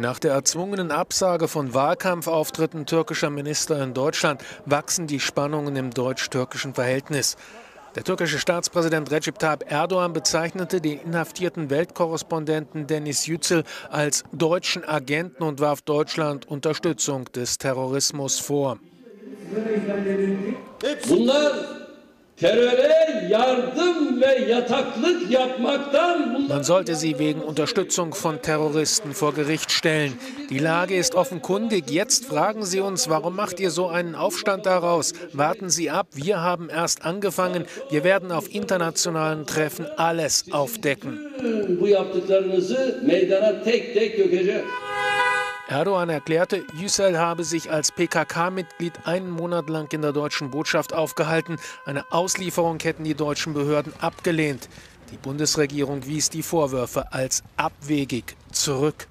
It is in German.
Nach der erzwungenen Absage von Wahlkampfauftritten türkischer Minister in Deutschland wachsen die Spannungen im deutsch-türkischen Verhältnis. Der türkische Staatspräsident Recep Tayyip Erdogan bezeichnete den inhaftierten Weltkorrespondenten Dennis Yücel als deutschen Agenten und warf Deutschland Unterstützung des Terrorismus vor. Man sollte sie wegen Unterstützung von Terroristen vor Gericht stellen. Die Lage ist offenkundig. Jetzt fragen Sie uns, warum macht ihr so einen Aufstand daraus? Warten Sie ab, wir haben erst angefangen. Wir werden auf internationalen Treffen alles aufdecken. Erdogan erklärte, Yücel habe sich als PKK-Mitglied einen Monat lang in der deutschen Botschaft aufgehalten. Eine Auslieferung hätten die deutschen Behörden abgelehnt. Die Bundesregierung wies die Vorwürfe als abwegig zurück.